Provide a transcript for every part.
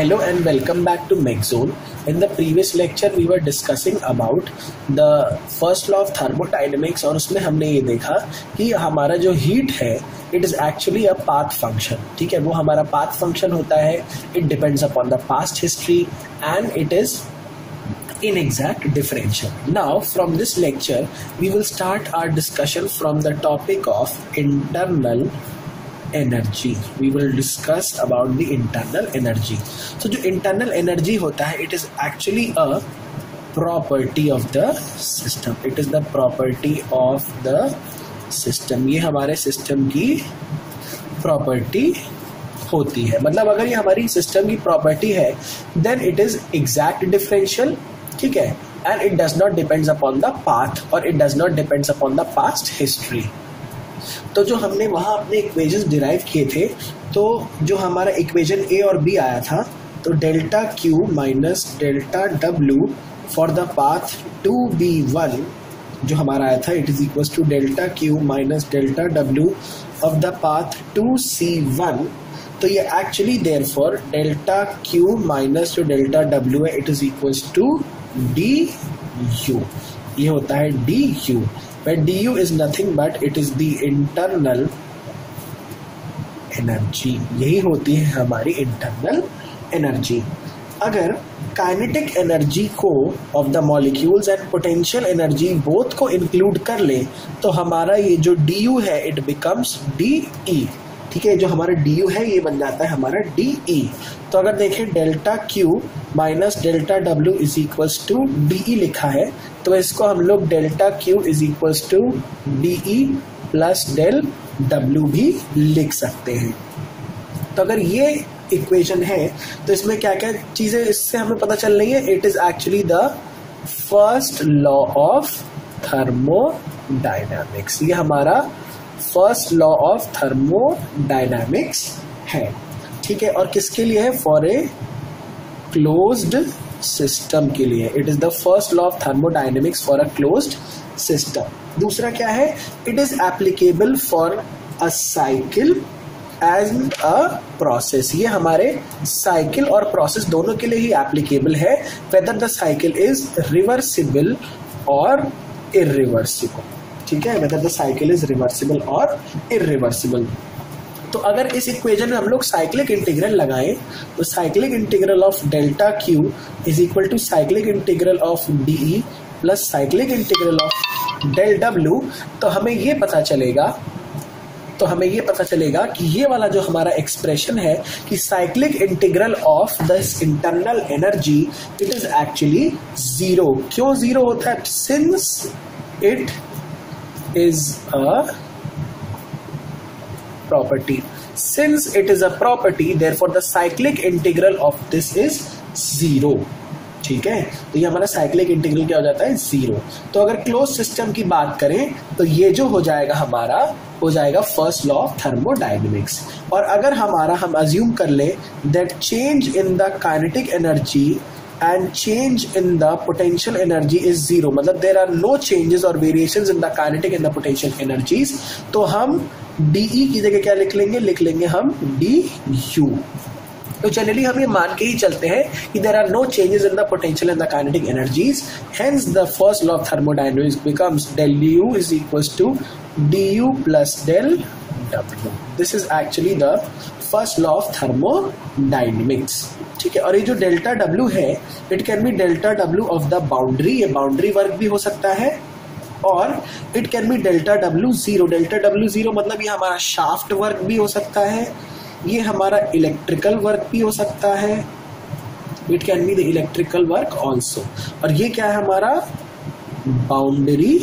Hello and welcome back to MechZone. In the previous lecture we were discussing about the first law of thermodynamics और उसमें हमने ये देखा कि हमारा जो हीट है it is actually a path function ठीक है वो हमारा पाथ फ़ंक्शन होता है it depends upon the past history and it is inexact differential. Now, from this lecture, we will start our discussion from the topic of internal energy we will discuss about the internal energy तो जो internal energy होता है it is actually a property of the system it is the property of the system ये हमारे system की property होती है। मतलब अगर ये हमारी सिस्टम की प्रॉपर्टी है then it is exact differential ठीक है? And it does not depends upon the path और it does not depends upon the past history तो जो हमने वहाँ अपने इक्वेजन डिराइव किए थे तो जो हमारा इक्वेजन ए और बी आया था तो delta Q minus delta W for the path to B one जो हमारा आया था it is equal to delta Q minus delta W of the path to C one तो ये actually therefore delta Q minus जो delta W है it is equal to D U ये होता है D U where du is nothing but it is the internal energy यही होती है हमारी इंटरनल एनर्जी अगर काइनेटिक एनर्जी को of the molecules and potential energy both को इंक्लूड कर ले तो हमारा ये जो डी यू है इट बिकम्स डी ई ठीक है जो हमारा डी यू है, ये बन जाता है हमारा डी ई तो अगर देखें delta Q minus delta W is equals to D E लिखा है तो इसको हम लोग delta Q is equals to D E plus del W भी लिख सकते हैं। तो अगर ये इक्वेशन है तो इसमें क्या क्या चीज़ें इससे हमें पता चल रही है? It is actually the first law of thermodynamics ये हमारा फ़र्स्ट लॉ ऑफ़ थर्मोडाइनमिक्स है। ठीक है, और किसके लिए है? फॉर ए क्लोज्ड सिस्टम के लिए। It is the first law of thermodynamics for a closed system दूसरा क्या है? It is applicable for a cycle as a process ये हमारे साइकिल और प्रोसेस दोनों के लिए ही एप्लीकेबल है। Whether the cycle is reversible और इरिवर्सिबल ठीक है? Whether the cycle is reversible और इरिवर्सिबल तो अगर इस इक्वेशन में हम लोग साइक्लिक इंटीग्रल लगाएँ तो cyclic integral of delta Q is equal to cyclic integral of D plus cyclic integral of del W तो हमें ये पता चलेगा तो हमें ये पता चलेगा कि ये वाला जो हमारा एक्सप्रेशन है कि cyclic integral of this internal energy it is actually zero क्यों ज़ीरो होता है? Since it is a property. Since it is a property, therefore the cyclic integral of this is zero. ठीक है? तो ये हमारा साइक्लिक इंटीग्रल क्या हो जाता है? ज़ीरो तो अगर क्लोज सिस्टम की बात करें तो ये जो हो जाएगा हमारा हो जाएगा फ़र्स्ट लॉ ऑफ़ थर्मोडाइनमिक्स और अगर हमारा हम अज्यूम कर ले that change in the kinetic energy and change in the potential energy is zero मतलब देर आर नो चेंजेस और variation in the kinetic in the potential energies तो हम डी ई की जगह क्या लिख लेंगे? लिख लेंगे हम डी यू तो जनरली हम ये मान के ही चलते हैं कि there are no changes in the potential and the kinetic energies hence the first law of thermodynamics becomes del U is equals to D U plus del W this is actually the first law of thermodynamics ठीक है? और ये जो delta W है it can be delta W of the boundary ये boundary work भी हो सकता है। और it can be delta W zero delta W zero मतलब ये हमारा शाफ्ट वर्क भी हो सकता है, ये हमारा इलेक्ट्रिकल वर्क भी हो सकता है it can be the electrical work also और ये क्या है हमारा? Boundary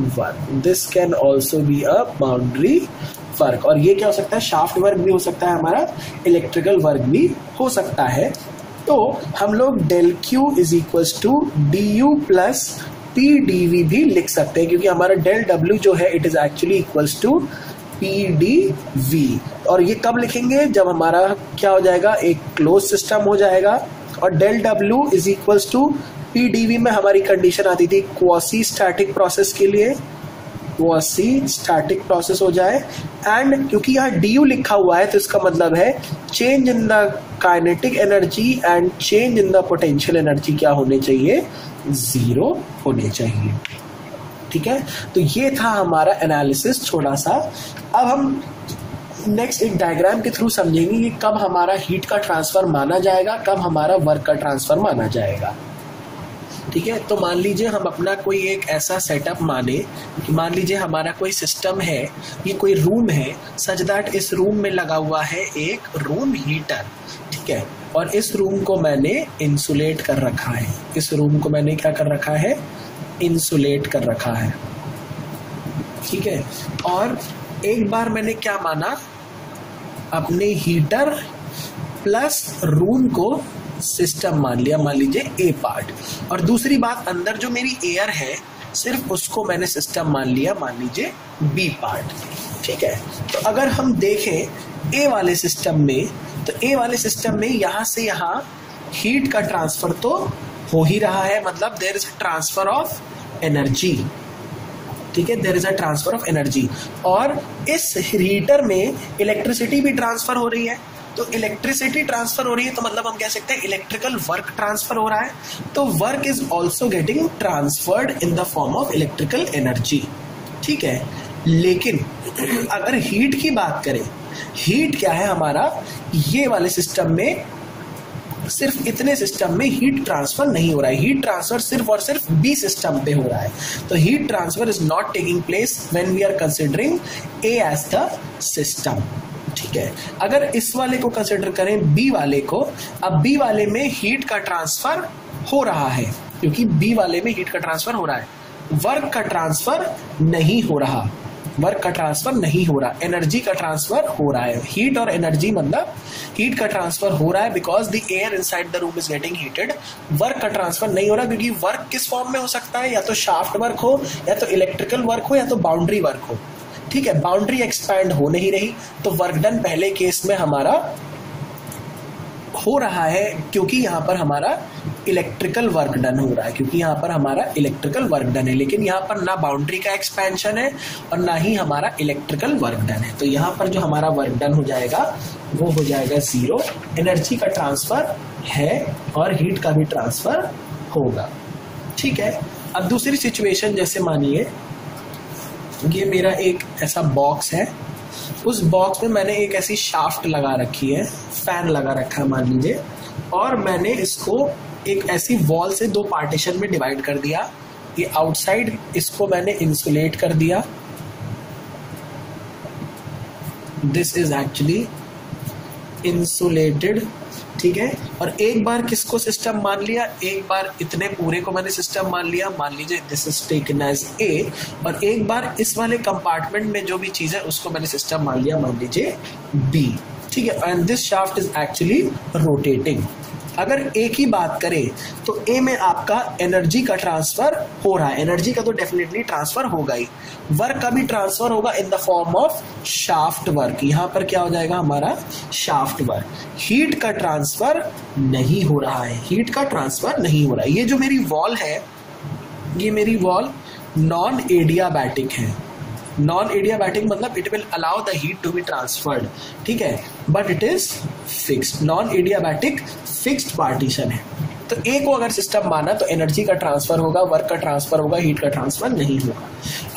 work this can also be a boundary work और ये क्या हो सकता है? शाफ्ट वर्क भी हो सकता है, हमारा इलेक्ट्रिकल वर्क भी हो सकता है। तो हम लोग del Q is equal to D U plus P D V भी लिख सकते हैं, क्योंकि हमारा डेल डब्ल्यू जो है it is actually equals to P D V और ये कब लिखेंगे जब हमारा क्या हो जाएगा, एक क्लोज सिस्टम हो जाएगा, और del W is equals to P D V में हमारी कंडीशन आती थी क्वासी स्टैटिक प्रोसेस के लिए। वो स्टैटिक प्रोसेस हो जाए। एंड क्योंकि यहाँ डी यू लिखा हुआ है तो इसका मतलब है change in the kinetic energy and change in the potential energy क्या होने चाहिए? ज़ीरो होने चाहिए। ठीक है? तो ये था हमारा एनालिसिस छोटा सा अब हम नेक्स्ट एक डायग्राम के थ्रू समझेंगे कि कब हमारा हीट का ट्रांसफ़र माना जाएगा, कब हमारा वर्क का ट्रांसफ़र माना जाएगा। ठीक है? तो मान लीजिए हम अपना कोई एक ऐसा सेटअप माने कि मान लीजिए हमारा कोई सिस्टम है, ये कोई रूम है सच दैट इस रूम में लगा हुआ है एक रूम हीटर ठीक है? और इस रूम को मैंने इंसुलेट कर रखा है। इस रूम को मैंने क्या कर रखा है? इंसुलेट कर रखा है। ठीक है? और एक बार मैंने क्या माना? अपने हीटर प्लस रूम को सिस्टम मान लिया, मान लीजिए ए पार्ट और दूसरी बात, अंदर जो मेरी एयर है, सिर्फ़ उसको मैंने सिस्टम मान लिया, मान लीजिए बी पार्ट ठीक है? तो अगर हम देखें ए वाले सिस्टम में तो ए वाले सिस्टम में यहाँ से यहाँ हीट का ट्रांसफ़र तो हो ही रहा है। मतलब there is a transfer of energy ठीक है? There is a transfer of energy और इस हीटर में इलेक्ट्रिसिटी भी ट्रांसफ़र हो रही है। तो इलेक्ट्रिसिटी ट्रांसफ़र हो रही है तो मतलब हम कह सकते हैं इलेक्ट्रिकल वर्क ट्रांसफ़र हो रहा है। तो work is also getting transferred in the form of electrical energy ठीक है? लेकिन अगर हीट की बात करें हीट क्या है हमारा? ये वाले सिस्टम में सिर्फ़ इतने सिस्टम में हीट ट्रांसफ़र नहीं हो रहा है। हीट ट्रांसफ़र सिर्फ़ और सिर्फ़ बी सिस्टम पे हो रहा है। तो heat transfer is not taking place when we are considering A as the system ठीक है। अगर इस वाले को कंसिडर करें बी वाले को, अब बी वाले में हीट का ट्रांसफ़र हो रहा है, क्योंकि बी वाले में हीट का ट्रांसफ़र हो रहा है। वर्क का ट्रांसफ़र नहीं हो रहा। वर्क का ट्रांसफ़र नहीं हो रहा। एनर्जी का ट्रांसफ़र हो रहा है। हीट और एनर्जी मतलब हीट का ट्रांसफ़र हो रहा है because the air inside the room is getting heated work का ट्रांसफ़र नहीं हो रहा क्योंकि वर्क किस फॉर्म में हो सकता है? या तो शाफ्ट वर्क हो, या तो इलेक्ट्रिकल वर्क हो, या तो बाउंड्री वर्क हो। ठीक है बाउंड्री एक्सपैंड हो नहीं रही तो वर्क डन पहले केस में हमारा हो रहा है, क्योंकि यहाँ पर हमारा इलेक्ट्रिकल वर्क डन हो रहा है, क्योंकि यहाँ पर हमारा इलेक्ट्रिकल वर्क डन है, लेकिन यहाँ पर ना बाउंड्री का एक्सपेंशन है और ना ही हमारा इलेक्ट्रिकल वर्क डन है। तो यहाँ पर जो हमारा वर्क डन हो जाएगा, वो हो जाएगा ज़ीरो एनर्जी का ट्रांसफ़र है और हीट का भी ट्रांसफ़र होगा। ठीक है? अब दूसरी सिचुएशन जैसे मानिए ये मेरा एक ऐसा बॉक्स है। उस बॉक्स में मैंने एक ऐसी शाफ्ट लगा रखी है फ़ैन लगा रखा है मान लीजिए। और मैंने इसको एक ऐसी वॉल से दो पार्टीशन में डिवाइड कर दिया। ये आउटसाइड इसको मैंने इंसुलेट कर दिया। दिस इज़ एक्चुअली इंसुलेटेड ठीक है? और एक बार किसको सिस्टम मान लिया? एक बार इतने पूरे को मैंने सिस्टम मान लिया। मान लीजिए this is taken as A और एक बार इस वाले कंपार्टमेंट में जो भी चीज़ है, उसको मैंने सिस्टम मान लिया, मान लीजिए बी ठीक है? And this shaft is actually rotating अगर ए की बात करें तो ए में आपका एनर्जी का ट्रांसफ़र हो रहा है। एनर्जी का तो डेफिनेटली ट्रांसफ़र होगा ही। वर्क का भी ट्रांसफ़र होगा in the form of shaft work यहाँ पर क्या हो जाएगा हमारा? शाफ्ट वर्क हीट का ट्रांसफ़र नहीं हो रहा है। हीट का ट्रांसफ़र नहीं हो रहा है। ये जो मेरी वॉल है, ये मेरी वॉल नॉन एडियाबैटिक है। नॉन एडियाबैटिक मतलब it will allow the heat to be transferred ठीक है? But it is fixed non adiabatic fixed partition है. तो ए को अगर सिस्टम माना तो एनर्जी का ट्रांसफ़र होगा वर्क का ट्रांसफ़र होगा हीट का ट्रांसफ़र नहीं होगा.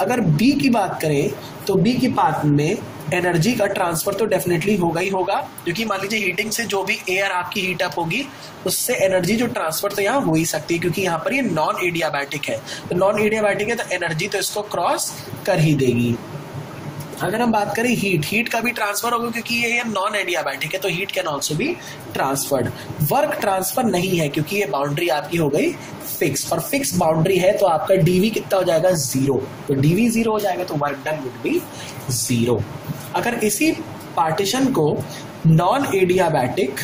अगर बी की बात करें तो बी की बात में एनर्जी का ट्रांसफ़र तो डेफिनेटली होगा ही होगा, क्योंकि मान लीजिए हीटिंग से जो भी एयर आपकी हीट अप होगी, उससे एनर्जी जो ट्रांसफ़र तो यहाँ हो ही सकती है, क्योंकि यहाँ पर ये नॉन एडियाबैटिक है। तो नॉन एडियाबैटिक है तो एनर्जी तो इसको क्रॉस कर ही देगी। अगर हम बात करें हीट हीट का भी ट्रांसफ़र होगा, क्योंकि ये नॉन एडियाबैटिक है तो हीट कैन ऑल्सो भी ट्रांसफर्ड वर्क ट्रांसफ़र नहीं है, क्योंकि ये बाउंड्री आपकी हो गई फिक्स और फिक्स बाउंड्री है तो आपका डीवी कितना हो जाएगा ज़ीरो तो डीवी ज़ीरो हो जाएगा तो work done would be zero अगर इसी पार्टीशन को नॉन एडियाबैटिक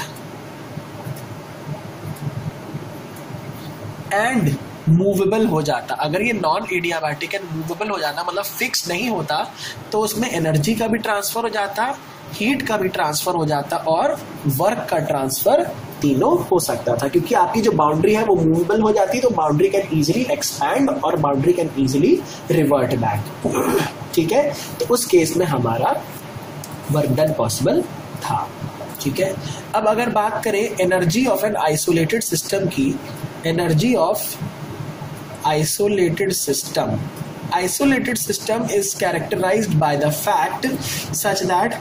एंड मूवेबल हो जाता, अगर ये नॉन एडियाबैटिक एंड मूवेबल हो जाता मतलब फिक्स नहीं होता तो उसमें एनर्जी का भी ट्रांसफ़र हो जाता हीट का भी ट्रांसफ़र हो जाता और वर्क का ट्रांसफ़र तीनों हो सकता था। क्योंकि आपकी जो बाउंड्री है वो मूवेबल हो जाती तो बाउंड्री कैन इजिली एक्सपैंड और boundary can easily revert back ठीक है? तो उस केस में हमारा वर्क डन पॉसिबल था। ठीक है? अब अगर बात करें energy of an isolated system की energy of isolated system isolated system is characterise by the fact such that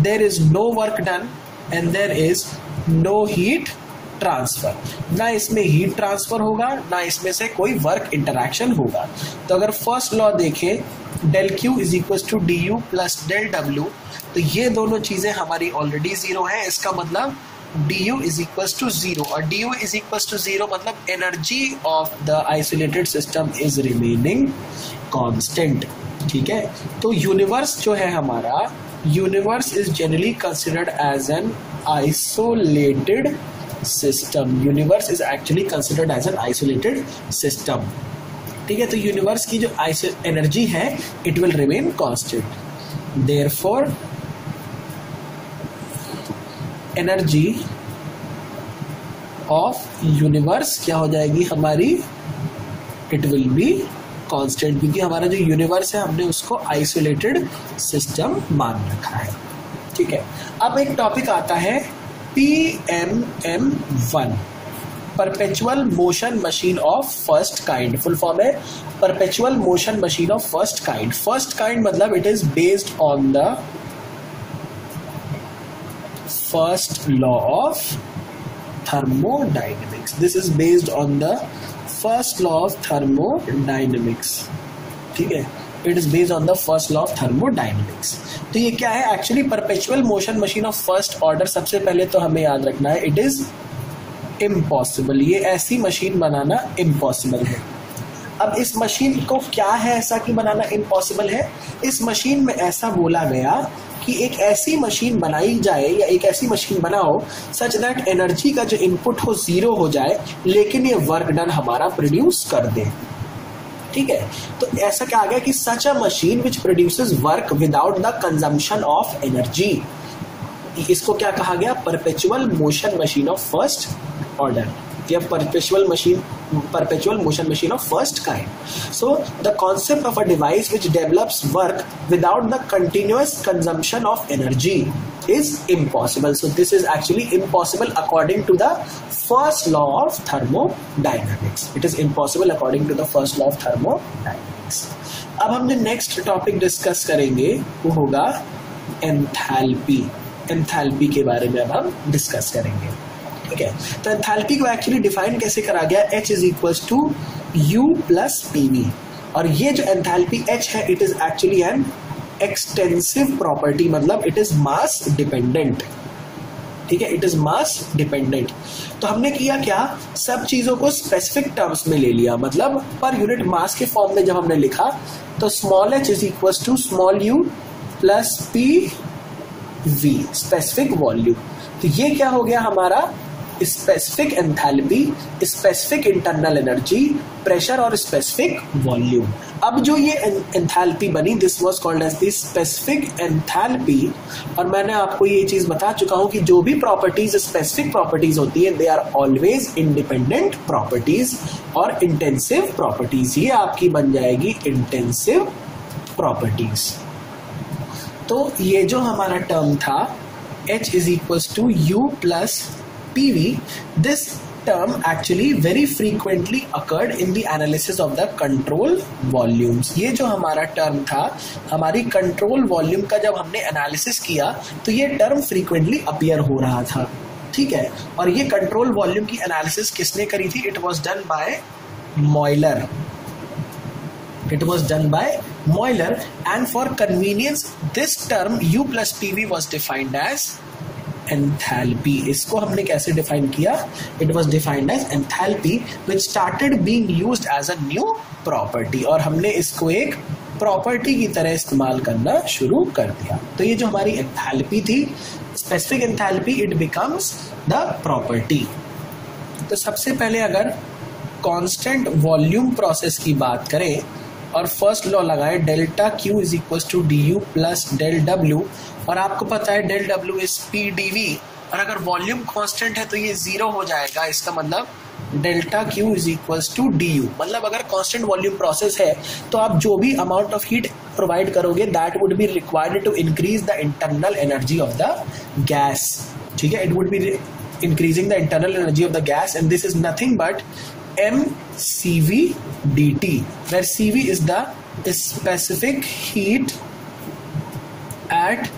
there is no work done and there is no heat transfer ना इसमें हीट ट्रांसफ़र होगा, ना इसमें से कोई work interaction होगा। तो अगर फ़र्स्ट लॉ देखें del Q is equal to D U plus del W तो ये दोनों चीज़ें हमारी ऑलरेडी ज़ीरो है। इसका मतलब D U is equal to zero और D U is equal to zero मतलब energy of the isolated system is remaining constant ठीक है? तो यूनिवर्स जो है हमारा universe is generally considered as an isolated system universe is actually considered as an isolated system ठीक है तो यूनिवर्स की जो एनर्जी है it will remain constant therefore energy of universe क्या हो जाएगी हमारी? इट विल बी कांस्टेंट क्योंकि हमारा जो यूनिवर्स है, हमने उसको आइसोलेटेड सिस्टम मान रखा है। ठीक है, अब एक टॉपिक आता है P M M one perpetual motion machine of first kind full form है. Perpetual motion machine of first kind first kind मतलब it is based on the first law of thermodynamics. This is based on the first law of thermodynamics. ठीक है? It is based on the first law of thermodynamics तो ये क्या है? Actually perpetual motion machine of first order सबसे पहले तो हमें याद रखना है इट इज़ इम्पॉसिबल ये ऐसी मशीन बनाना इम्पॉसिबल है। अब इस मशीन को क्या है ऐसा कि बनाना इम्पॉसिबल है? इस मशीन में ऐसा बोला गया कि एक ऐसी मशीन बनाई जाए या एक ऐसी मशीन बनाओ सच दैट एनर्जी का जो इनपुट हो ज़ीरो हो जाए, लेकिन ये वर्क डन हमारा प्रोड्यूस कर दे। ठीक है? तो ऐसा क्या आ गया कि such a machine which produce work without the consumption of energy इसको क्या कहा गया? Perpetual motion machine of first order या perpetual machine perpetual motion machine of first kind so the concept of a device which develops work without the continuous consumption of energy is impossible so this is actually impossible according to the first law of thermodynamics. It is impossible according to the first law of thermodynamics. अब हम जो next topic discuss करेंगे, वो होगा enthalpy enthalpy के बारे में अब हम डिस्कस करेंगे। ठीक है? तो एंथैल्पी को एक्चुअली डिफाइन कैसे करा गया? H is equal to U plus P और ये जो एंथैल्पी एच है it is actually an extensive property मतलब इट इज़ मास डिपेंडेंट ठीक है? इट इज़ मास डिपेंडेंट तो हमने किया क्या? सब चीज़ों को स्पेसिफिक टर्म्स में ले लिया। मतलब पर यूनिट मास के फॉर्म में जब हमने लिखा तो small H is equal to small U plus P V specific volume तो ये क्या हो गया हमारा? Specific enthalpy specific internal energy pressure और स्पेसिफिक वॉल्यूम अब जो ये एंथैल्पी बनी this was called as the specific enthalpy और मैंने आपको ये चीज़ बता चुका हूँ कि जो भी प्रॉपर्टीज़ स्पेसिफिक प्रॉपर्टीज़ होती है they are always independent properties और इंटेंसिव प्रॉपर्टीज़ ये आपकी बन जाएगी इंटेंसिव प्रॉपर्टीज़ तो ये जो हमारा टर्म था, H is equals to U plus PV, this term actually very frequently occurred in the analysis of the control volumes. ये जो हमारा टर्म था हमारी कंट्रोल वॉल्यूम का जब हमने एनालिसिस किया तो ये टर्म फ्रीक्वेंटली अपियर हो रहा था ठीक है और ये कंट्रोल वॉल्यूम की एनालिसिस किसने करी थी it was done by Mollier it was done by Euler and for convenience this term u plus pv was defined as enthalpy इसको हमने कैसे डिफाइन किया? It was defined as enthalpy which started being used as a new property और हमने इसको एक property की तरह इस्तेमाल करना शुरू कर दिया। तो ये जो हमारी एंथैल्पी थी specific enthalpy it becomes the property तो सबसे पहले अगर कांस्टेंट वॉल्यूम प्रोसेस की बात करें, और फ़र्स्ट लॉ लगाए delta Q is equal to D U plus del W और आपको पता है del W is P D V, और अगर वॉल्यूम कांस्टेंट है तो ये ज़ीरो हो जाएगा, इसका मतलब delta Q is equals to D U. मतलब अगर कांस्टेंट वॉल्यूम प्रोसेस है तो आप जो भी अमाउंट ऑफ़ हीट प्रोवाइड करोगे that would be required to increase the internal energy of the gas ठीक है? It would be increasing the internal energy of the gas, and this is nothing but mcv dt C V is the specific heat at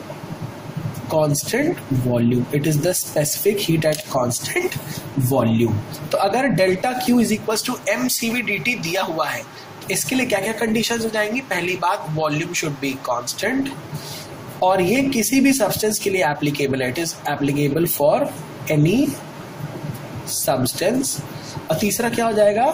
constant volume. It is the specific heat at constant volume. तो अगर delta Q is equal to M C V D T दिया हुआ है इसके लिए क्या क्या condition हो जाएँगी? पहली बात वॉल्यूम शुड बी कांस्टेंट और ये किसी भी सब्सटेंस के लिए एप्लीकेबल है. It is applicable for any substance और तीसरा क्या हो जाएगा?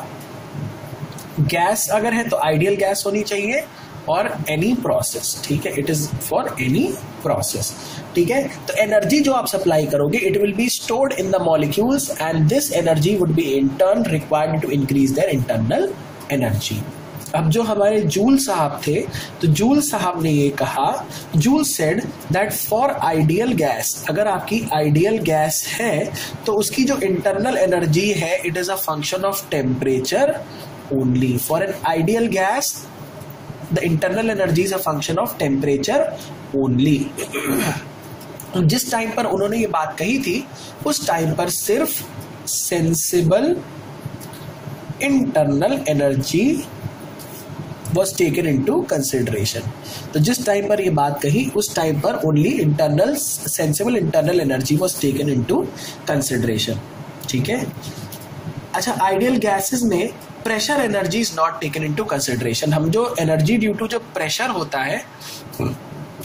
गैस अगर है तो आइडियल गैस होनी चाहिए. और एनी प्रोसेस ठीक है? It is for any process ठीक है? तो एनर्जी जो आप सप्लाई करोगे it will be stored in the molecules and this energy would be in turn required to increase their internal energy अब जो हमारे जूल साहब थे तो जूल साहब ने ये कहा, Joule said that for ideal gas अगर आपकी आइडियल गैस है तो उसकी जो इंटरनल एनर्जी है it is a function of temperature only for an ideal gas the internal energy is a function of temperature only जिस टाइम पर उन्होंने ये बात कही थी, उस टाइम पर सिर्फ़ sensible internal energy was taken into consideration तो जिस टाइम पर ये बात कही, उस टाइम पर only internal sensible internal energy was taken into consideration ठीक है? अच्छा आइडियल गैसेस में pressure energy is not taken into consideration हम जो एनर्जी ड्यू टू जो प्रेशर होता है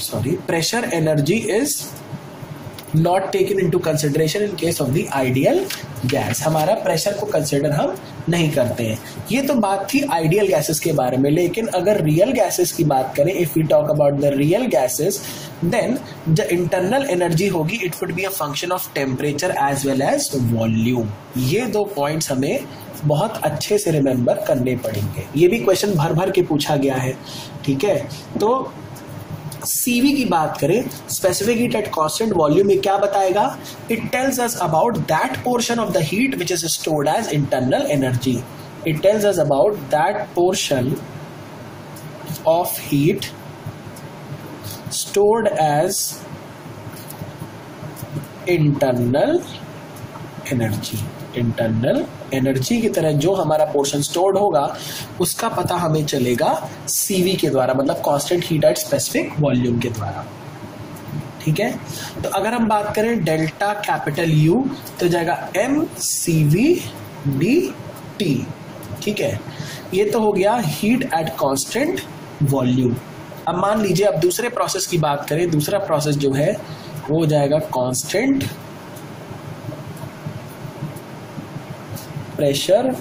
sorry pressure energy is not taken into consideration in case of the ideal gas हमारा प्रेशर को कंसिडर हम नहीं करते हैं। ये तो बात थी आइडियल गैसेस के बारे में, लेकिन अगर रियल गैसेस की बात करें if you talk about the real gases then the internal energy होगी it would be a function of temperature as well as volume ये दो पॉइंट्स हमें बहुत अच्छे से रिमेंबर करने पड़ेंगे। ये भी क्वेश्चन भर भर के पूछा गया है, ठीक है? तो सीवी की बात करें specific heat at constant volume में क्या बताएगा? It tells us about that portion of the heat which is stored as internal energy it tells us about that portion of heat stored as internal energy. Internal energy की तरह जो हमारा portion stored होगा, उसका पता हमें चलेगा CV के द्वारा मतलब constant heat at specific volume के द्वारा। ठीक है? तो अगर हम बात करें डेल्टा कैपिटल यू तो जाएगा M C V D T ठीक है? ये तो हो गया हीट एट कांस्टेंट वॉल्यूम अब मान लीजिए, अब दूसरे प्रोसेस की बात करें, दूसरा प्रोसेस जो है, वो हो जाएगा constant pressure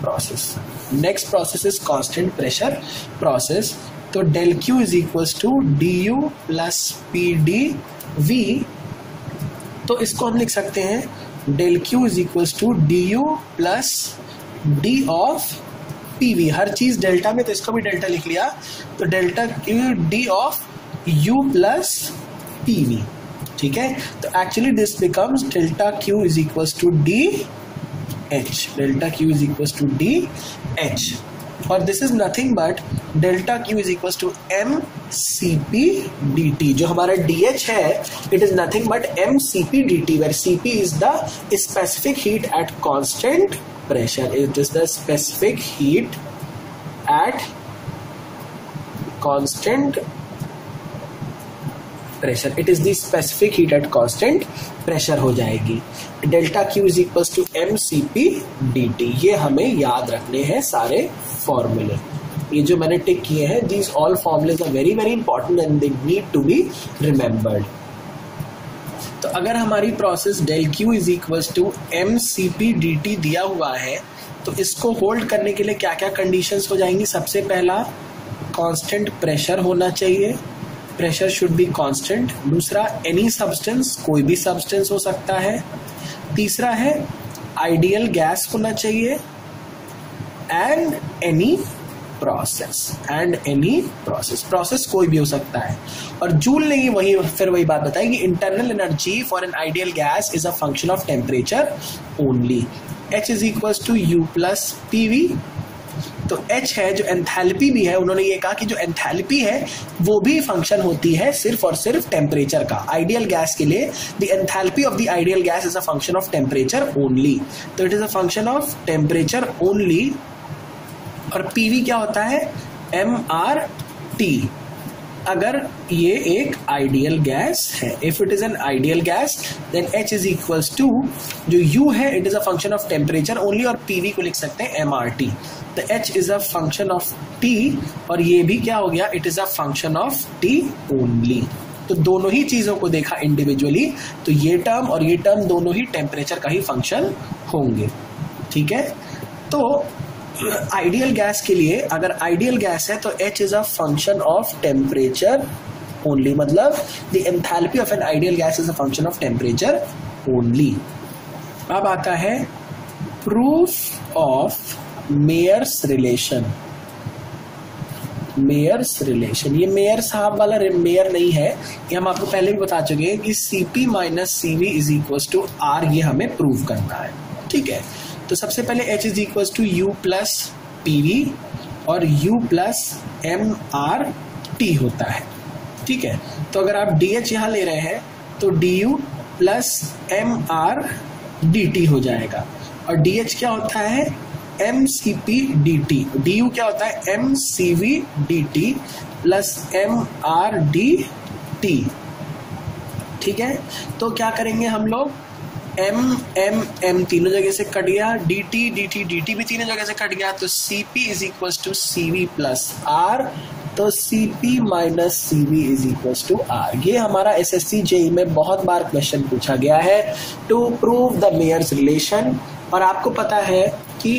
process. Next process is constant pressure process. तो del Q is equals to D U plus P D V तो इसको हम लिख सकते हैं del Q is equals to D U plus D of P V हर चीज़ delta में तो इसको भी डेल्टा लिख लिया। तो delta Q D of U plus P V ठीक है? तो actually this becomes delta Q is equals to D h. Delta q is equals to d, h. और this is nothing but delta Q is equal to M C P D T जो हमारा D H है it is nothing but M C P D T where C P is the specific heat at constant pressure it is the specific heat at constant pressure it is specific heat at constant pressure हो जाएगी. Delta Q is equal to M C P D T ये हमें याद रखने हैं सारे फॉर्मूले ये जो मैंने टिक किए हैं these all formulae are very very important and they need to be remembered तो अगर हमारी process del Q is equal to M C P D T दिया हुआ है तो इसको होल्ड करने के लिए क्या क्या कंडीशंस हो जाएँगी? सबसे पहला कांस्टेंट प्रेशर होना चाहिए. प्रेशर शुड बी कांस्टेंट दूसरा एनी सब्सटेंस कोई भी सब्सटेंस हो सकता है। तीसरा है आइडियल गैस होना चाहिए। And any process and any process process कोई भी हो सकता है। और जूल ने ही वही, फिर वही बात बताई कि internal energy for an ideal gas is a function of temperature only H is equal to U plus P V तो H है जो एंथैल्पी भी है, उन्होंने ये कहा कि जो एंथैल्पी है, वो भी फ़ंक्शन होती है सिर्फ़ और सिर्फ़ टेम्परेचर का। आइडियल गैस के लिए the enthalpy of the ideal gas is a function of temperature only तो it is a function of temperature only और पीवी क्या होता है? एम आर टी अगर ये एक आइडियल गैस है if it is an ideal gas then H is equals to जो यू है it is a function of temperature only और पीवी को लिख सकते हैं एम आर टी तो H is a function of T और ये भी क्या हो गया? It is a function of T only तो दोनों ही चीज़ों को देखा इंडिविजुअली तो ये टर्म और ये टर्म दोनों ही टेम्परेचर का ही फ़ंक्शन होंगे। ठीक है? तो आइडियल गैस के लिए अगर आइडियल गैस है तो H is a function of temperature only मतलब the enthalpy of an ideal gas is a function of temperature only अब आता है proof of Mayer's relation. Mayer's relation. ये मेयर साहब वाला मेयर नहीं है। ये हम आपको पहले भी बता चुके हैं कि CP minus CV is equal to R ये हमें प्रूव करना है। ठीक है? तो सबसे पहले H is equal to U plus P V और u plus M R T होता है। ठीक है? तो अगर आप डी एच यहाँ ले रहे हैं तो D U plus M R D T हो जाएगा। और डी एच क्या होता है? M C P D T D U क्या होता है? M C V D T plus M R D T ठीक है? तो क्या करेंगे हम लोग? एम एम एम तीनों जगह से कट गया। D T D T D T भी तीनों जगह से कट गया। तो C P is equal to C V plus R तो C P minus C V is equal to R ये हमारा एस एस सी जेई में बहुत बार क्वेश्चन पूछा गया है। To prove the Mayer's relation और आपको पता है कि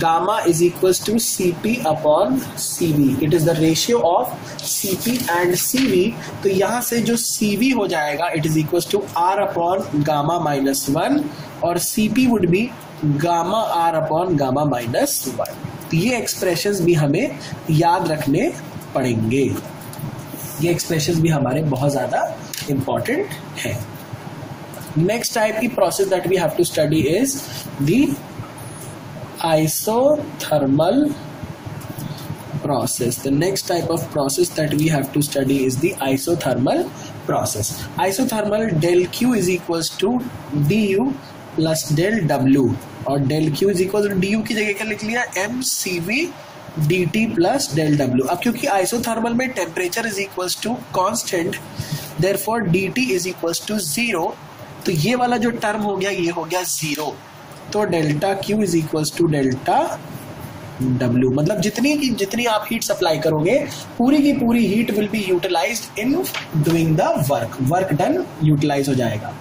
gamma is equal to C P upon C V it is the ratio of C P and C V तो यहाँ से जो सी वी हो जाएगा it is equal to R upon gamma minus one और C P would be gamma R upon gamma minus one तो ये expression भी हमें याद रखने पड़ेंगे। ये एक्सप्रेशन भी हमारे बहुत ज़्यादा इंपॉर्टेंट है। नेक्स्ट टाइप की process that we have to study is the isothermal process the next type of process that we have to study is the isothermal process isothermal del q is equals to du plus del w और del q is equal to du की जगह क्या लिख लिया M C V D T plus del W अब क्योंकि isothermal में temperature is equals to constant therefore D T is equals to zero तो ये वाला जो टर्म हो गया ये हो गया ज़ीरो तो delta Q is equal to delta W मतलब जितनी की जितनी आप हीट सप्लाई करोगे, पूरी की पूरी heat will be utilise in doing the work work done utilise हो जाएगा।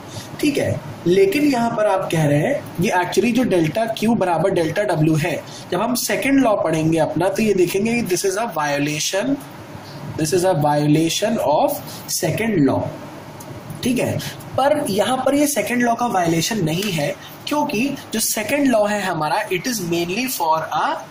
ठीक है? लेकिन यहाँ पर आप कह रहे हैं, ये एक्चुअली जो डेल्टा क्यू बराबर डेल्टा डब्ल्यू है, जब हम सेकेंड लॉ पढ़ेंगे अपना तो ये देखेंगे कि this is a violation this is a violation of second law ठीक है? पर यहाँ पर ये सेकेंड लॉ का वायोलेशन नहीं है क्योंकि जो सेकेंड लॉ है हमारा it is mainly for a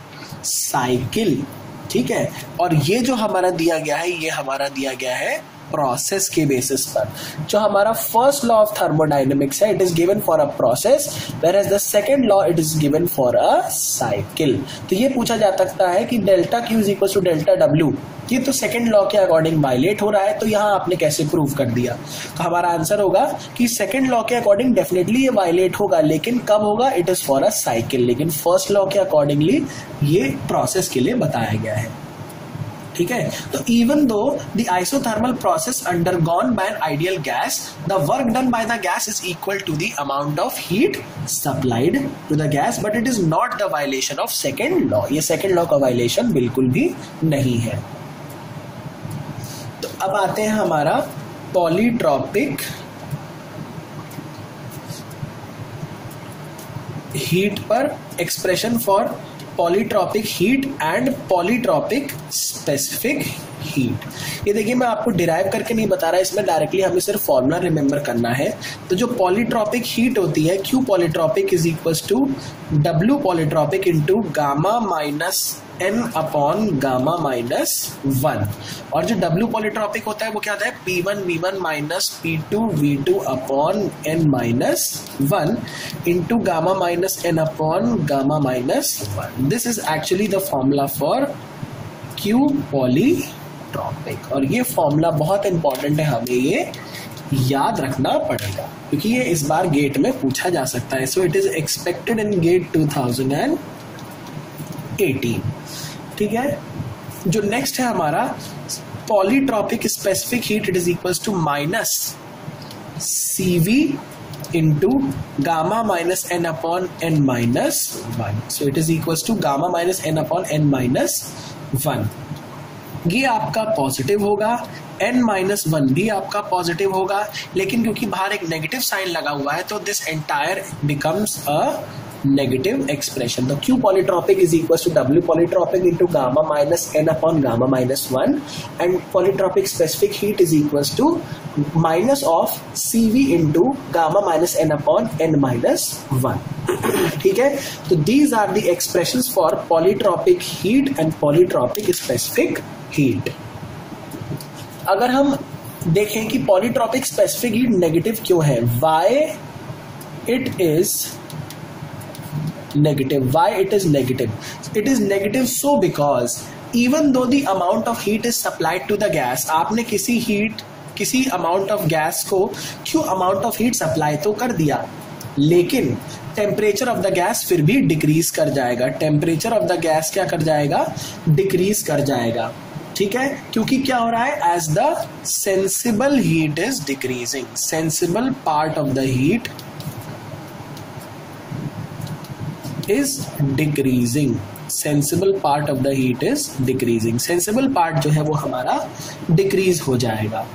cycle ठीक है? और ये जो हमारा दिया गया है, ये हमारा दिया गया है प्रोसेस के बेसिस पर। जो हमारा फ़र्स्ट लॉ ऑफ़ थर्मोडाइनमिक्स है it is given for a process whereas the second law it is given for a cycle तो ये पूछा जा सकता है कि delta Q is equal to delta W ये तो सेकेंड लॉ के अकॉर्डिंग वायलेट हो रहा है तो यहाँ आपने कैसे प्रूव कर दिया? तो हमारा आंसर होगा कि सेकेंड लॉ के अकॉर्डिंग डेफिनेटली ये वायलेट होगा, लेकिन कब होगा? It is for a cycle लेकिन फ़र्स्ट लॉ के अकॉर्डिंगली ये प्रोसेस के लिए बताया गया है। ठीक है? तो even though the isothermal process undergone by ideal gas the work done by the gas is equal to the amount of heat supplied to the gas but it is not the violation of second law ये second law का violation बिल्कुल भी नहीं है। तो अब आते हैं हमारा पॉलीट्रॉपिक हीट पर expression for polytropic heat and polytropic specific heat ये देखिए, मैं आपको डिराइव करके नहीं बता रहा, इसमें डायरेक्टली हमें सिर्फ़ फॉर्मूला रिमेंबर करना है। तो जो पॉलीट्रॉपिक हीट होती है Q polytropic is equal to W polytropic into gamma minus N upon gamma minus one और जो डब्ल्यू पॉलिट्रॉपिक होता है, वो क्या होता है? P one V one minus P two V two upon N minus one into gamma minus N upon gamma minus one this is actually the formula for Q polytropic और ये formula बहुत important है हमें ये याद रखना पड़ेगा, क्योंकि ये इस बार गेट में पूछा जा सकता है। So it is expected in GATE 2018 ठीक है? जो नेक्स्ट है हमारा polytropic specific heat it is equal to minus C V into gamma minus N upon N minus one so it is equal to gamma minus N upon N minus one ये आपका positive होगा। N minus one भी आपका positive होगा। लेकिन क्योंकि बाहर एक नेगेटिव साइन लगा हुआ है तो this entire becomes a negative expression. The Q polytropic is equals to W polytropic into gamma minus n upon gamma minus 1 and polytropic specific heat is equals to minus of CV into gamma minus n upon n minus 1. ठीक है तो these are the expressions for polytropic heat and polytropic specific heat. अगर हम देखें कि polytropic specific heat negative क्यों है why it is negative why it is negative it is negative so because even though the amount of heat is supplied to the gas आपने किसी heat किसी amount of gas को क्यों amount of heat supply तो कर दिया? लेकिन temperature of the gas फिर भी डिक्रीज कर जाएगा। टेम्परेचर ऑफ़ द गैस क्या कर जाएगा? डिक्रीज कर जाएगा। ठीक है? क्योंकि क्या हो रहा है? As the sensible heat is decreasing sensible part of the heat is decreasing sensible part of the heat is decreasing sensible part जो है वो हमारा डिक्रीज हो जाएगा।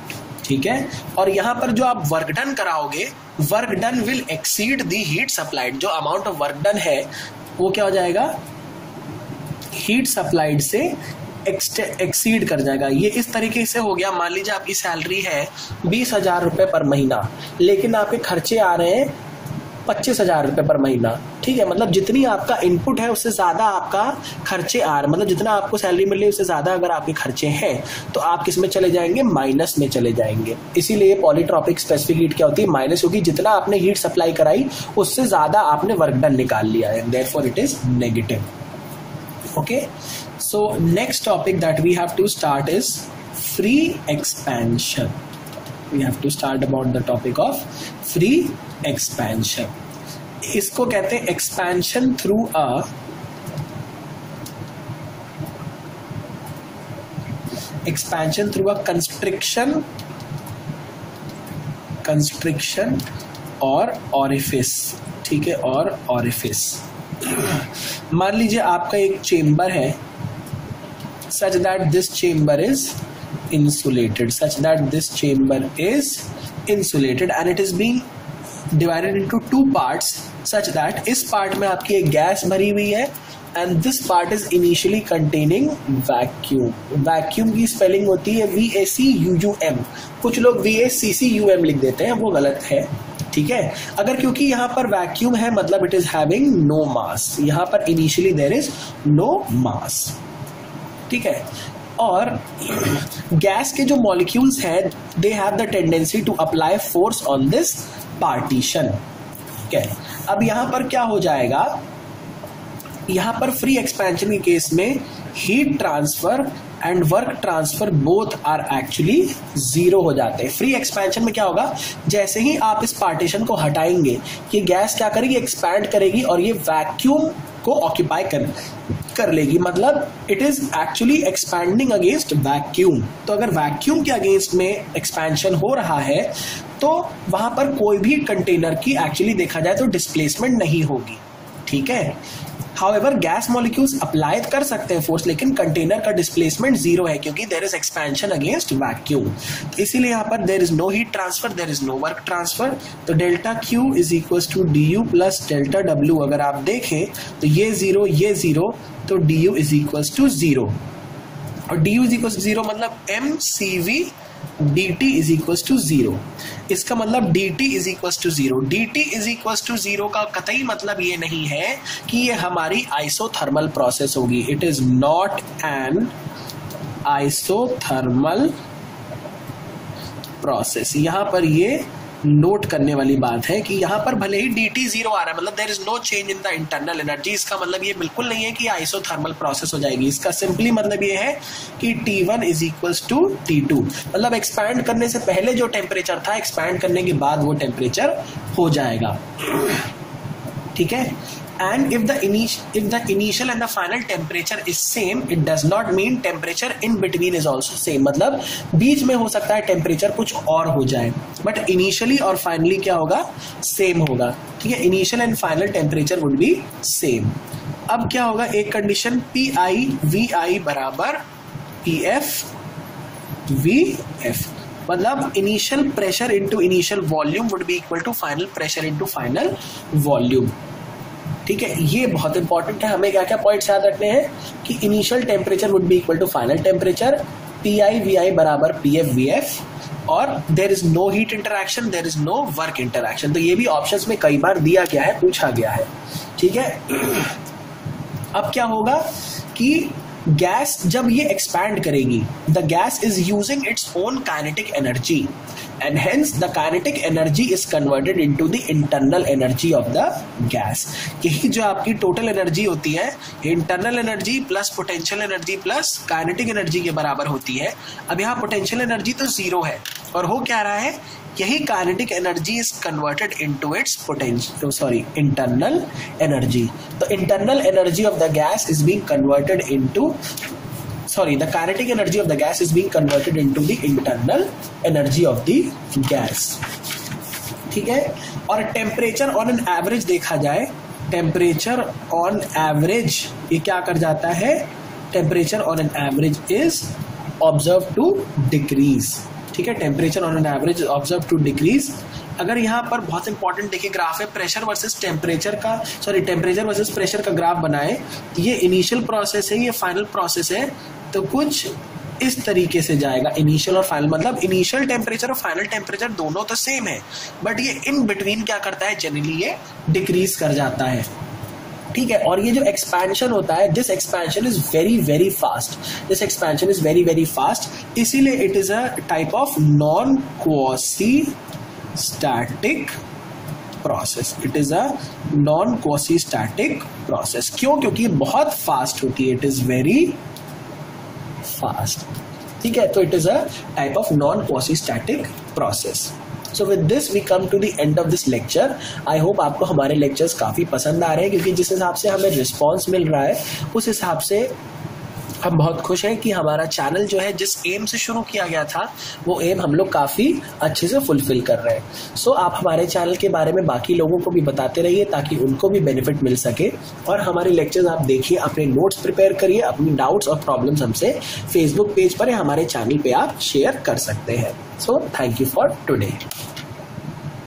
ठीक है? और यहाँ पर जो आप वर्क डन कराओगे work done will exceed the heat supplied जो अमाउंट ऑफ़ वर्क डन है, वो क्या हो जाएगा? हीट सप्लाइड से एक्सीड कर जाएगा। ये इस तरीके से हो गया। मान लीजिए आपकी सैलरी है बीस हज़ार रुपए पर महीना, लेकिन आपके खर्चे आ रहे हैं पच्चीस हज़ार रुपए पर महीना। ठीक है मतलब जितनी आपका इनपुट है, उससे ज़्यादा आपका खर्चे आ रहे मतलब जितना आपको सैलरी मिल रही है, उससे ज़्यादा अगर आपके खर्चे हैं तो आप किसमें चले जाएँगे? माइनस में चले जाएँगे। इसीलिए पॉलीट्रॉपिक स्पेसिफिक हीट क्या होती है? माइनस क्योंकि जितना आपने हीट सप्लाई कराई, उससे ज़्यादा आपने वर्क डन निकाल लिया है। Therefore it is negative okay so next topic that we have to start is free expansion. We have to start about the topic of free expansion. इसको कहते हैं expansion through a expansion through a constriction constriction और orifice ठीक है और orifice मान लीजिए आपका एक चेम्बर है such that this chamber is insulated. Such that this chamber is insulated and it is being divided into two parts, such that इस part में आपकी एक गैस भरी हुई है and this part is initially containing vacuum vacuum की spelling होती है V A C U U M कुछ लोग V A C C U M लिख देते हैं, वो गलत है, ठीक है? अगर क्योंकि यहाँ पर वैक्यूम है मतलब it is having no mass यहाँ पर initially there is no mass ठीक है? और गैस के जो मॉलिक्यूल्स हैं they have the tendency to apply force on this partition अब यहाँ पर क्या हो जाएगा? यहाँ पर फ्री एक्सपेंशन के केस में heat transfer and work transfer both are actually zero हो जाते हैं। फ्री एक्सपेंशन में क्या होगा? जैसे ही आप इस पार्टीशन को हटाएँगे, ये गैस क्या करेगी? एक्सपैंड करेगी और ये वैक्यूम को ऑक्यूपाई कर कर लेगी। मतलब it is actually expanding against vacuum तो अगर वैक्यूम के अगेंस्ट में एक्सपेंशन हो रहा है तो वहाँ पर कोई भी कंटेनर की एक्चुअली देखा जाए तो डिस्प्लेसमेंट नहीं होगी। ठीक है? हाउएवर गैस मॉलिक्यूल्स अप्लाई कर सकते हैं फोर्स लेकिन कंटेनर का डिस्प्लेसमेंट ज़ीरो है, क्योंकि there is expansion against vacuum इसीलिए यहाँ पर there is no heat transfer there is no work transfer तो delta Q is equal to D U plus delta W अगर आप देखें तो ये ज़ीरो ये ज़ीरो तो D U is equal to zero और D U is equal to zero मतलब M C V D T is equal to zero इसका मतलब D T is equal to zero D T is equal to zero का कतई मतलब ये नहीं है कि ये हमारी आइसोथर्मल प्रोसेस होगी. It is not an isothermal process यहाँ पर ये नोट करने वाली बात है कि यहाँ पर भले ही डी टी ज़ीरो आ रहा है मतलब there is no change in the internal energy इसका मतलब ये बिल्कुल नहीं है कि आइसोथर्मल प्रोसेस हो जाएगी। इसका सिंपली मतलब ये है कि T one is equal to T two मतलब एक्सपैंड करने से पहले जो टेम्परेचर था एक्सपैंड करने के बाद वो टेम्परेचर हो जाएगा। ठीक है? And if the initial if the initial and the final temperature is same, it does not mean temperature in between is also same. मतलब बीच में हो सकता है टेम्परेचर कुछ और हो जाए। बट इनिशियली और फाइनली क्या होगा? सेम होगा। ठीक है? Initial and final temperature would be same अब क्या होगा? एक condition P I V I बराबर पी एफ़ वी एफ़ मतलब initial pressure into initial volume would be equal to final pressure into final volume ठीक है, ये बहुत इंपॉर्टेंट है। हमें क्या क्या पॉइंट्स याद रखने हैं? कि initial temperature would be equal to final temperature P I V I बराबर पी एफ़ वी एफ़ और there is no heat interaction there is no work interaction तो ये भी ऑप्शन में कई बार दिया गया है, पूछा गया है। ठीक है? अब क्या होगा कि गैस जब ये एक्सपैंड करेगी the gas is using its own kinetic energy and hence the kinetic energy is converted into the internal energy of the gas यही जो आपकी टोटल एनर्जी होती है internal energy plus potential energy plus kinetic energy के बराबर होती है। अब यहाँ पोटेंशियल एनर्जी तो ज़ीरो है और हो क्या रहा है? यही kinetic energy is converted into its potential sorry internal energy तो internal energy of the gas is being converted into sorry, the kinetic energy of the gas is being converted into the internal energy of the gas. ठीक है? और temperature on an average देखा जाए temperature on average ये क्या कर जाता है? Temperature on an average is observe to decrease ठीक है temperature on an average observe to decrease अगर यहाँ पर बहुत इंपॉर्टेंट देखिए ग्राफ है प्रेशर वर्सेस टेम्परेचर का सॉरी टेम्परेचर वर्सेस प्रेशर का ग्राफ बनाए ये इनिशियल प्रोसेस है, ये फाइनल प्रोसेस है तो कुछ इस तरीके से जाएगा। इनिशियल और फाइनल मतलब इनिशियल टेम्परेचर और फाइनल टेम्परेचर दोनों तो सेम है बट ये इन बिटवीन क्या करता है जनरली ये डिक्रीज कर जाता है। ठीक है, और ये जो एक्सपेंशन होता है this expansion is very very fast this expansion is very very fast इसीलिए it is a type of non quasi static process it is a non quasi static process क्यों? क्योंकि बहुत फास्ट होती है. इट इज़ वेरी फास्ट ठीक है? तो it is a type of non quasi static process so with this we come to the end of this lecture I hope आपको हमारे लेक्चर्स काफ़ी पसंद आ रहे हैं क्योंकि जिस हिसाब से हमें रिस्पॉन्स मिल रहा है उस हिसाब से हम बहुत खुश हैं कि हमारा चैनल जो है जिस एम से शुरू किया गया था वो एम हम लोग काफ़ी अच्छे से फुलफिल कर रहे हैं। सो so, आप हमारे चैनल के बारे में बाकी लोगों को भी बताते रहिए ताकि उनको भी बेनिफिट मिल सके। और हमारे लेक्चर्स आप देखिए अपने नोट्स प्रिपेयर करिए अपनी डाउट्स और प्रॉब्लम्स हमसे फेसबुक पेज पर या हमारे चैनल पे आप शेयर कर सकते हैं। So thank you for today